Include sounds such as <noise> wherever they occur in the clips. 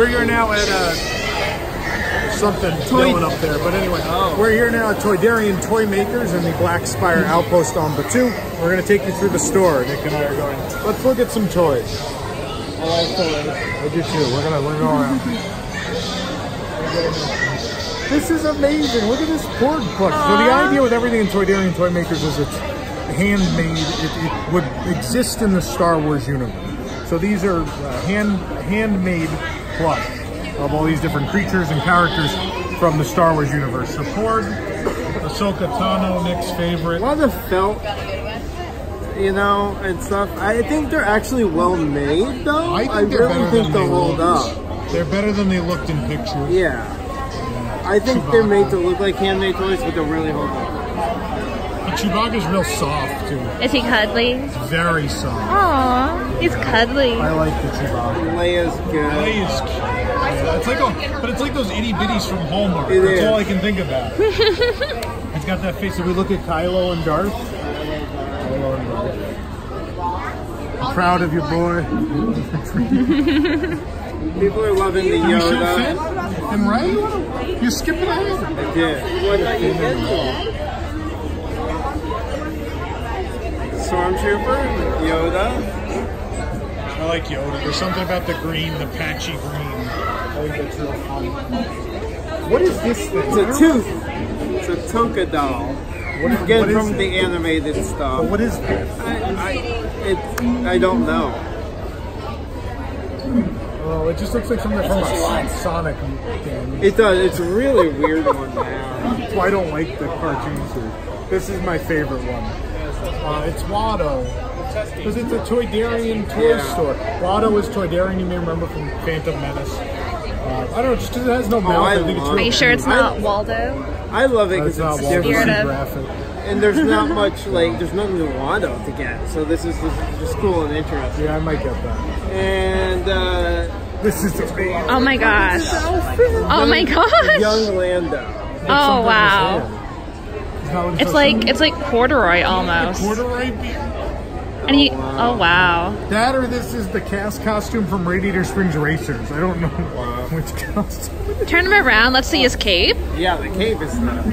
We're here now at uh, something going up there. But anyway, we're here now at Toydarian Toy Makers in the Black Spire Outpost on Batuu. We're going to take you through the store. Nick and I are going, let's look at some toys. I like toys. I do too. We're going to go around. This is amazing. Look at this Porg plush. So the idea with everything in Toydarian Toy Makers is it's handmade. It, it would exist in the Star Wars universe. So these are uh, hand handmade plush of all these different creatures and characters from the Star Wars universe. So Porg, Ahsoka Tano, Nick's favorite. A lot of the felt, you know, and stuff. I think they're actually well made, though. I think I they're really better think than they'll they hold looked. up. They're better than they looked in pictures. Yeah. I think they're made to look like handmade toys, but they'll really hold up. But Chewbacca's real soft too. Is he cuddly? Very soft. Aw, he's cuddly. I like the Chewbacca. Leia's good. Leia's cute. Yeah, it's like a, but it's like those itty bitties from Hallmark. It That's is. all I can think about. <laughs> It's got that face. If we look at Kylo and Darth, Kylo and Darth. I'm proud of your boy. <laughs> People are loving the Michelle Yoda. Finn and Rey. You're skipping ahead. I did. What thought you did? Stormtrooper, Yoda. I like Yoda. There's something about the green, the patchy green. I think that's real fun. What is this thing? It's a tooth. It's a Toka doll. What, You get what it is from it? the animated stuff. What is this? I, I, it, I don't know. Oh, it just looks like something from a Sonic game. It does. It's a really weird one now. That's why I don't like the cartoons. This is my favorite one. Uh, it's Watto. Because it's a Toydarian toy Yeah. store. Watto is Toydarian, you may remember from Phantom Menace. Uh, I don't know, just because it has no mouth, I I, think it's Are you sure it's cute. not Waldo? I love it because not it's Waldo, different. Spirit of- graphic. And there's <laughs> not much, like, there's nothing to Wando to get. So this is, this is just cool and interesting. Yeah, I might get that. And, uh, This is amazing. Oh my gosh. Oh my gosh. Young Lando. Oh wow. It's, It's like it's like corduroy almost. corduroy beard. And he oh wow. That or this is the cast costume from Radiator Springs Racers. I don't know which costume. Turn him around. Let's see his cape. Yeah, the cape is not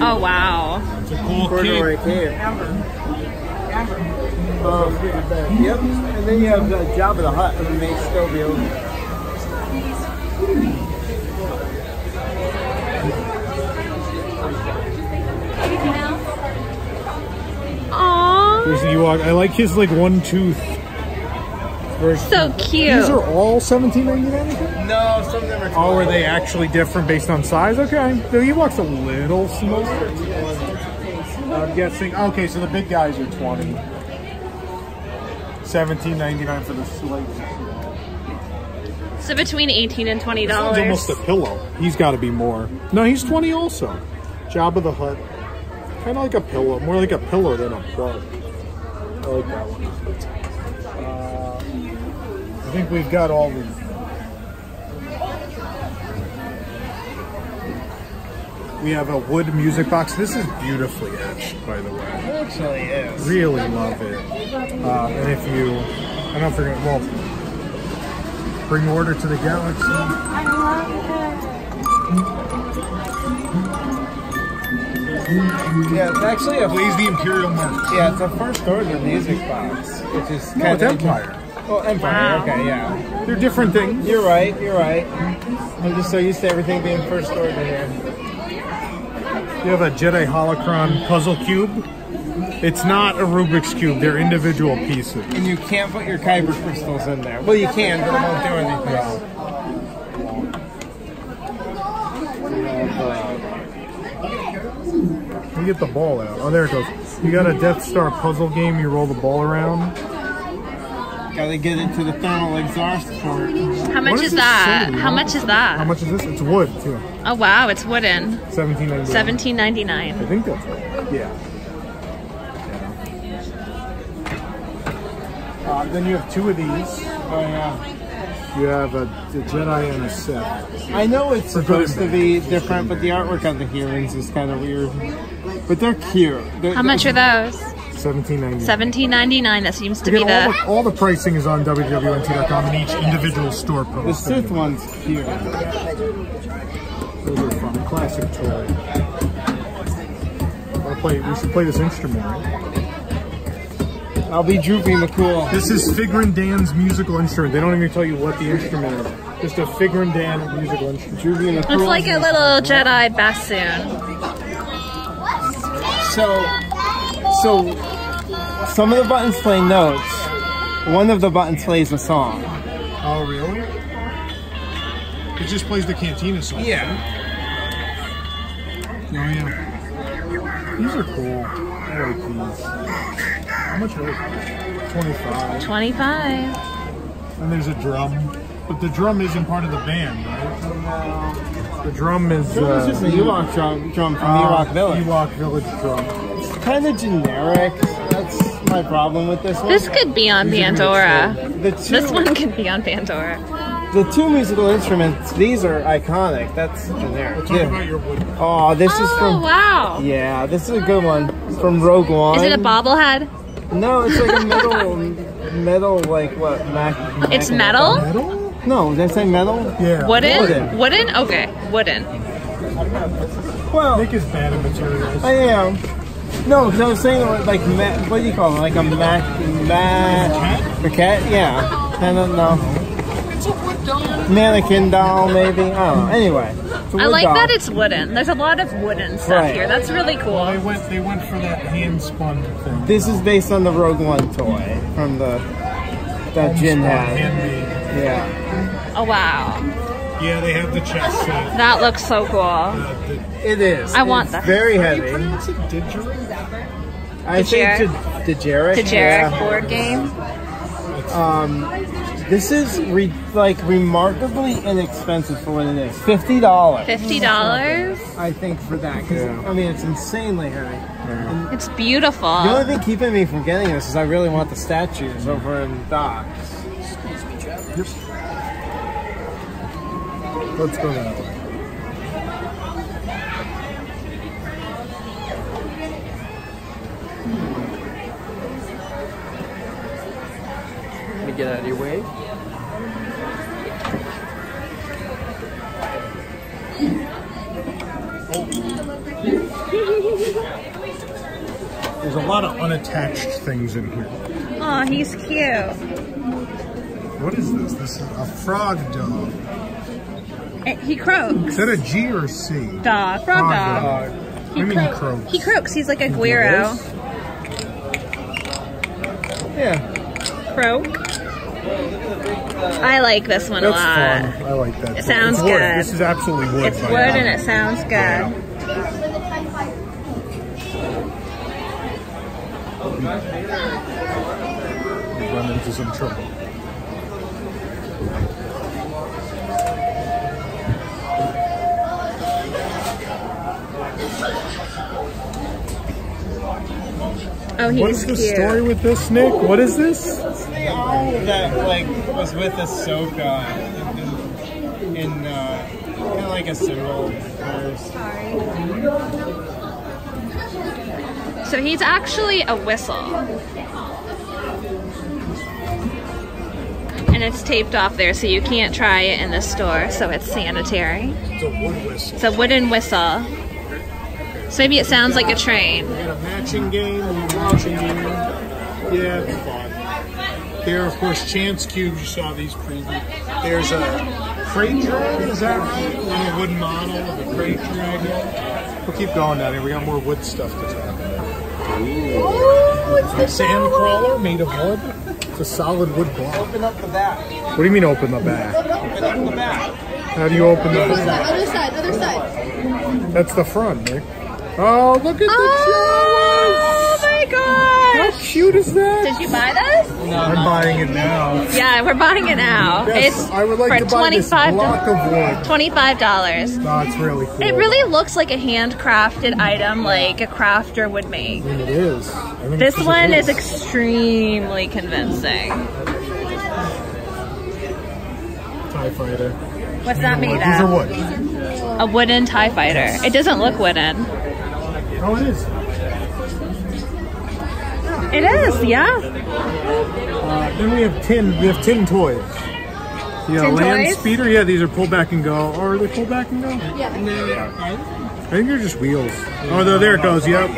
Oh wow. It's a cool corduroy cape. cape. Um, yep. And then you have the Jabba the Hutt who may still be over. Aww. There's the Ewok. I like his like one tooth. version. So cute. These are all 17.99. No, some of them are. Oh, are they actually different based on size? Okay, the Ewok's a little smaller. I'm guessing. Okay, so the big guys are 20. 17.99 for the slight. So between eighteen and twenty dollars. almost a pillow. He's got to be more. No, he's 20 also. Jabba the Hutt. Kind of like a pillow. More like a pillow than a plug. I like that one. Uh, I think we've got all the. We have a wood music box. This is beautifully etched, by the way. It actually, is. Really love it. Uh, and if you, I don't know if you're well, bring order to the galaxy. Yeah, it's actually a. Blaze the Imperial Mark. Yeah, it's a first order music box, which is No, kind it's of Empire. Oh, Empire. Wow. Okay, yeah. They're different things. You're right. You're right. I'm just so used to everything being first order here. You have a Jedi Holocron puzzle cube. It's not a Rubik's cube. They're individual pieces. And you can't put your kyber crystals in there. Well, you can, but it won't do anything. Uh, You get the ball out. Oh, there it goes. You got a Death Star puzzle game. You roll the ball around. Gotta get it to the thermal exhaust port. How much What is is that? say? How much is that? How much is this? It's wood too. Oh wow, it's wooden. Seventeen ninety. Seventeen ninety I think that's right. Yeah. Uh, then you have two of these. Oh yeah. You have a, a Jedi and a Sith. I know it's supposed to be different, but the artwork on the heroines is kind of weird. But they're cute. They're, How much are those? Seventeen ninety. Seventeen ninety nine. That seems to be Again, all, the. the, all the pricing is on WWNT.com and each individual store The post. Sith one's cute. Those are fun. Classic toy. Wanna play, we should play this instrument, right? I'll be Droopy McCool. This is Figrin D'an's musical instrument. They don't even tell you what the instrument is. Just a Figrin D'an musical instrument. Droopy McCool. It's like a little Jedi bassoon. So, so some of the buttons play notes. One of the buttons plays a song. Oh, really? It just plays the Cantina song. Yeah. Oh, yeah. These are cool. I like these. How much are they? 25. Twenty five. And there's a drum. But the drum isn't part of the band, right? The drum is. This is just a Ewok drum, drum from uh, Ewok Village. Ewok Village drum. It's kind of generic. That's my problem with this one. This could be on These Pandora. the two, This one could be on Pandora. the two musical instruments. These are iconic. That's generic. Talk Yeah. about your. Oh, this is Oh from. wow! Yeah, this is a good one from Rogue One. Is it a bobblehead? No, it's like a metal, metal like what? Mac. It's metal. Metal? No, did I say metal? Yeah. Wooden? Wooden. Wooden? Okay, wooden. Well, Nick is bad at materials. I am. No, because I was saying like ma- what do you call it? Like a mac, ma- maquette? Yeah. I don't know. It's a wood doll. Mannequin doll, maybe. I don't know. Anyway, it's a I wood like doll. that it's wooden. There's a lot of wooden stuff Right. here. That's really cool. They cool. went. They went for that hand spun thing. This is based on the Rogue One toy from the that Jyn Homespun, had. Yeah, Oh wow, Yeah, they have the chest set. that looks so cool. Uh, the, it is. I want that. Very how do you heavy. pronounce it? Didgeridoo? I think Dejarik. the Dejarik. The Jarek yeah. board game. This is re- like remarkably inexpensive for what it is. Fifty dollars. Fifty dollars. I think for that. 'cause, Yeah. I mean, it's insanely heavy. It's beautiful. The only thing keeping me from getting this is I really want the statues over in the docks. Let's go that way. Let me get out of your way. There's a lot of unattached things in here. Oh, he's cute. What is this? This is a frog dog. Eh, He croaks. Is that a G or a C? Dog. Frog dog. What do you mean cro- croaks? He croaks. He's like a guiro. Yeah. Croak. I like this one a lot. fun. I like that. It sounds It's wood. good. This is absolutely wood. It's wood now. and it sounds good. We run into some trouble. Oh, he's What is the cute. story with this, Nick? What is this? It's the owl that like was with Ahsoka in, in uh, kind of like a symbol. of. So he's actually a whistle. And it's taped off there, so you can't try it in the store, so it's sanitary. It's a wood whistle. It's a wooden whistle. So maybe it sounds like a train. We got a matching game, a watching game. Yeah, it's fun. There, of course, chance cubes. You saw these preview. There's a krayt dragon. Is that right? A little wooden model of a krayt dragon. We'll keep going down here. We got more wood stuff to talk about. Oh, a sand crawler made of wood. It's a solid wood block. Open up the back. What do you mean open the back? Open up the back. How do you open the Other back? side, other side, other side. That's the front, Nick. Oh, look at the Oh the my Jawas! How cute is that? Did you buy this? No, I'm buying it now. Yeah, we're buying it now. Yes, it's I would like for to buy this 25 block of wood. Twenty-five dollars. No, it's really cool. It really looks like a handcrafted item, like a crafter would make. I mean, it is. I think This one is extremely convincing. TIE fighter. What's that made These are wood. A wooden TIE fighter. It doesn't look wooden. Oh, it is. It is, yeah. Uh, then we have tin. We have tin toys. Yeah, Tin land toys? speeder. Yeah, these are pull back and go. Or are they pull back and go? Yeah. I think they're just wheels. Oh, no, there it goes. Yep.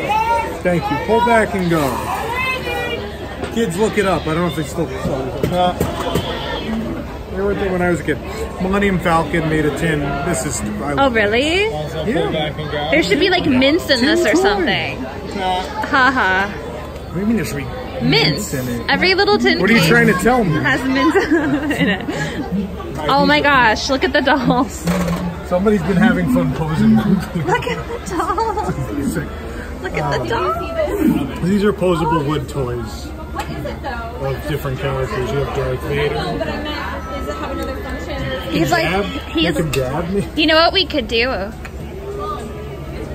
Thank you. Pull back and go. Kids, look it up. I don't know if they still sell it. Uh, they were there when I was a kid. Millennium Falcon made a tin. This is. I, Oh, really? Also Yeah. pull back and go. There should be like mints in this or toy. something. Nah. Haha. What do you mean there's re- Mints. in it? Every little tin What are you case trying to tell me? has mints <laughs> in it. Oh my gosh, look at the dolls. Somebody's been having fun posing. <laughs> Look at the dolls. Look at the dolls. These are posable wood toys What is it though? of different characters. You have Darth Vader. No, but I meant, does it have another function? He's like, Dab? he's. You can dab me. You know what we could do?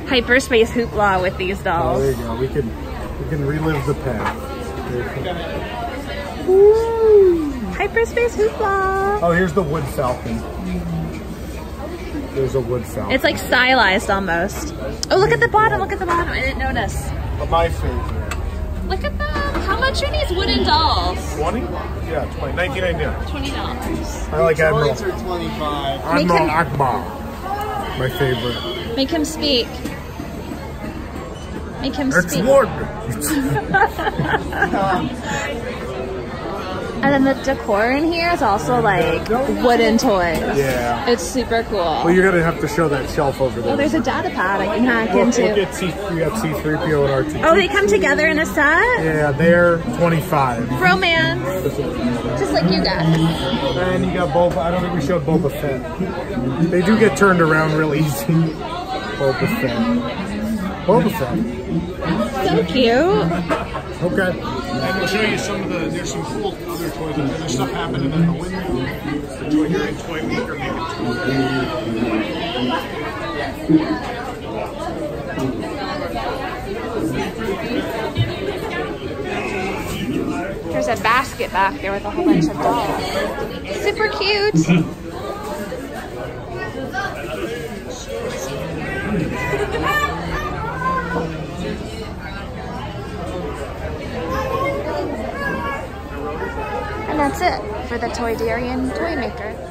Hyperspace hoopla with these dolls. Oh, dolls. there you go. We can we can relive the past. Hyperspace hoopla. Oh, here's the wood falcon. There's a wood falcon. It's like stylized almost. Oh, look at the bottom. Look at the bottom. I didn't notice. But my favorite. Look at them. How much are these wooden dolls? 20? Yeah, 20. 1999. Twenty dollars. I like Admiral. Toys are 25. Admiral Ackbar. My favorite. Make him speak. Make him It's speak. wood. And then the decor in here is also like wooden toys. Yeah. It's super cool. Well, you're gonna have to show that shelf over there. Oh, there's a data pad I can hack Look, look into. at C. We got C3PO and R2. Oh, they come together in a set? Yeah, they're 25. Romance. Just like you guys. And you got Boba. I don't think we showed Boba Fett. They do get turned around real easy. <laughs> Boba Fett. Boba Fett. So cute. Okay. And we'll show you some of the. There's some cool other toys. There's stuff happening in the window. The toy here in Toy Maker. There's a basket back there with a whole bunch of dolls. Super cute. <laughs> that's it for the Toydarian Toy Maker.